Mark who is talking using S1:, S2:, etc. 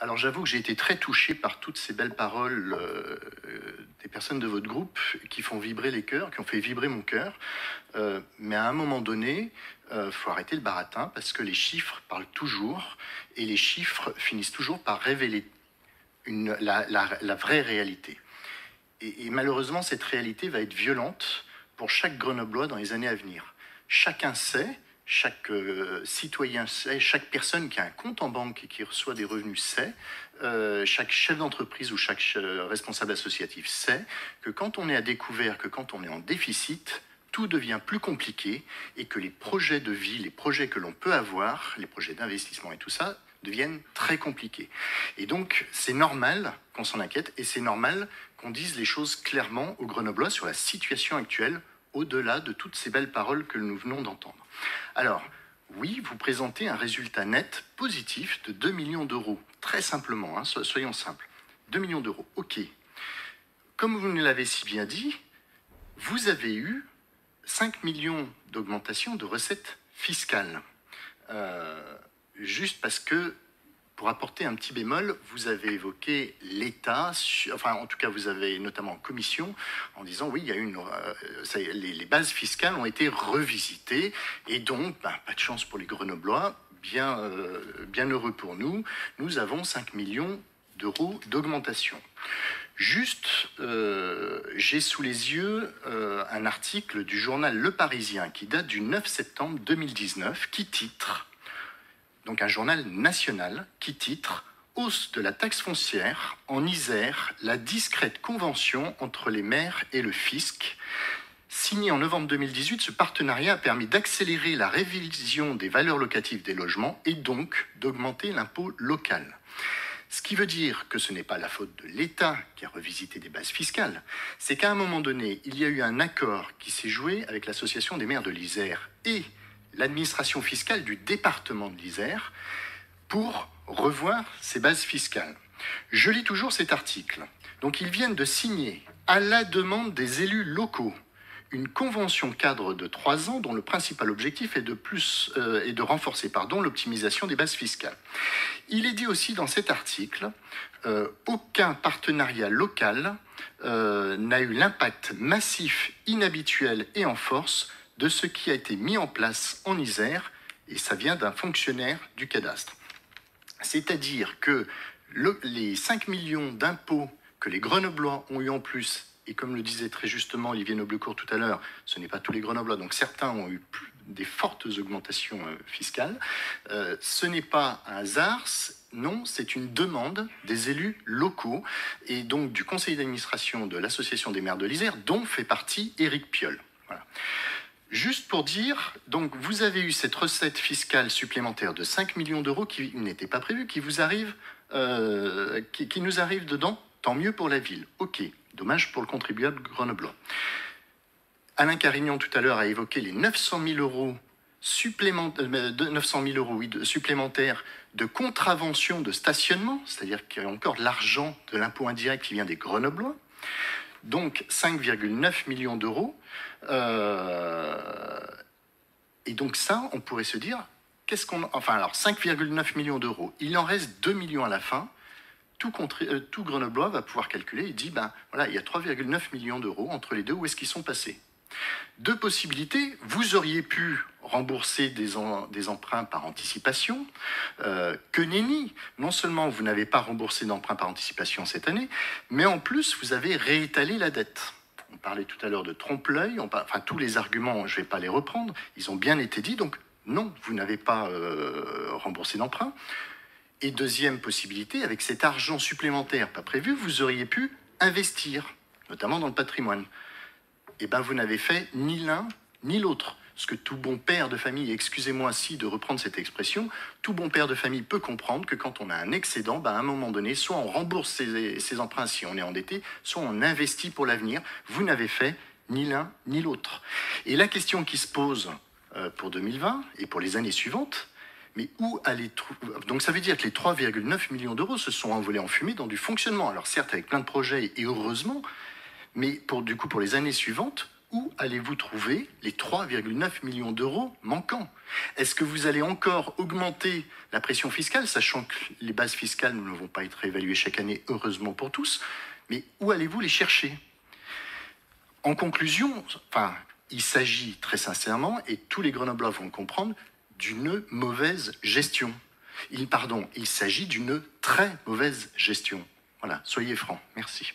S1: alors j'avoue que j'ai été très touché par toutes ces belles paroles euh, des personnes de votre groupe qui font vibrer les cœurs, qui ont fait vibrer mon cœur. Euh, mais à un moment donné, il faut arrêter le baratin parce que les chiffres parlent toujours et les chiffres finissent toujours par révéler la, vraie réalité. Et malheureusement, cette réalité va être violente pour chaque Grenoblois dans les années à venir. Chacun sait chaque euh, citoyen sait, chaque personne qui a un compte en banque et qui reçoit des revenus sait, euh, chaque chef d'entreprise ou chaque euh, responsable associatif sait que quand on est à découvert, que quand on est en déficit, tout devient plus compliqué et que les projets de vie, les projets que l'on peut avoir, les projets d'investissement et tout ça, deviennent très compliqués. Et donc, c'est normal qu'on s'en inquiète et c'est normal qu'on dise les choses clairement aux Grenoblois sur la situation actuelle au-delà de toutes ces belles paroles que nous venons d'entendre. Alors, oui, vous présentez un résultat net positif de 2 millions d'euros, très simplement, hein, soyons simples. 2 millions d'euros, ok. Comme vous nous l'avez si bien dit, vous avez eu 5 millions d'augmentation de recettes fiscales. Euh, juste parce que pour apporter un petit bémol, vous avez évoqué l'État, enfin en tout cas vous avez notamment en commission, en disant oui, il y a une, euh, les, bases fiscales ont été revisitées et donc ben, pas de chance pour les Grenoblois, bien, euh, heureux pour nous, nous avons 5 millions d'euros d'augmentation. Juste, euh, j'ai sous les yeux un article du journal Le Parisien qui date du 9 septembre 2019 qui titre donc un journal national, qui titre Hausse de la taxe foncière en Isère, la discrète convention entre les maires et le fisc. Signé en novembre 2018, ce partenariat a permis d'accélérer la révision des valeurs locatives des logements et donc d'augmenter l'impôt local. Ce qui veut dire que ce n'est pas la faute de l'État qui a revisité des bases fiscales, c'est qu'à un moment donné, il y a eu un accord qui s'est joué avec l'Association des maires de l'Isère et l'administration fiscale du département de l'Isère pour revoir ses bases fiscales. Je lis toujours cet article. Donc ils viennent de signer, à la demande des élus locaux, une convention cadre de trois ans dont le principal objectif est de, plus, euh, de renforcer l'optimisation des bases fiscales. Il est dit aussi dans cet article, euh, aucun partenariat local euh, n'a eu l'impact massif, inhabituel et en force de ce qui a été mis en place en Isère, et ça vient d'un fonctionnaire du cadastre. C'est-à-dire que les 5 millions d'impôts que les Grenoblois ont eu en plus, et comme le disait très justement Olivier Noblecourt tout à l'heure, ce n'est pas tous les Grenoblois, donc certains ont eu des fortes augmentations euh, fiscales, euh, ce n'est pas un hasard, non, c'est une demande des élus locaux et donc du conseil d'administration de l'Association des maires de l'Isère, dont fait partie Éric Piolle. Voilà. Juste pour dire, donc vous avez eu cette recette fiscale supplémentaire de 5 millions d'euros qui n'était pas prévue, qui vous arrive, euh, qui, nous arrive dedans, tant mieux pour la ville. Ok, dommage pour le contribuable grenoblois. Alain Carignan tout à l'heure a évoqué les 900 000 euros supplémentaires, euh, de 900 000 euros supplémentaires de contravention de stationnement, c'est-à-dire qu'il y a encore de l'argent de l'impôt indirect qui vient des Grenoblois donc 5,9 millions d'euros. Euh, et donc ça, on pourrait se dire, qu'est-ce qu'on... Enfin alors 5,9 millions d'euros, il en reste 2 millions à la fin. Tout, euh, tout Grenoblois va pouvoir calculer et dit, ben voilà, il y a 3,9 millions d'euros entre les deux, où est-ce qu'ils sont passés? Deux possibilités. Vous auriez pu rembourser des, emprunts par anticipation. Euh, que nenni Non seulement vous n'avez pas remboursé d'emprunts par anticipation cette année, mais en plus vous avez réétalé la dette. On parlait tout à l'heure de trompe-l'œil, enfin tous les arguments, je ne vais pas les reprendre, ils ont bien été dits, donc non, vous n'avez pas euh, remboursé d'emprunt. Et deuxième possibilité, avec cet argent supplémentaire pas prévu, vous auriez pu investir, notamment dans le patrimoine eh ben, vous n'avez fait ni l'un ni l'autre. Ce que tout bon père de famille, excusez-moi si de reprendre cette expression, tout bon père de famille peut comprendre que quand on a un excédent, ben, à un moment donné, soit on rembourse ses, emprunts si on est endetté, soit on investit pour l'avenir. Vous n'avez fait ni l'un ni l'autre. Et la question qui se pose euh, pour 2020 et pour les années suivantes, mais où aller Donc ça veut dire que les 3,9 millions d'euros se sont envolés en fumée dans du fonctionnement. Alors certes avec plein de projets et heureusement, mais pour, du coup, pour les années suivantes, où allez-vous trouver les 3,9 millions d'euros manquants? Est-ce que vous allez encore augmenter la pression fiscale, sachant que les bases fiscales ne vont pas être réévaluées chaque année, heureusement pour tous, mais où allez-vous les chercher? En conclusion, enfin, il s'agit très sincèrement, et tous les Grenoblois vont le comprendre, d'une mauvaise gestion. Il, pardon, il s'agit d'une très mauvaise gestion. Voilà, soyez francs. Merci.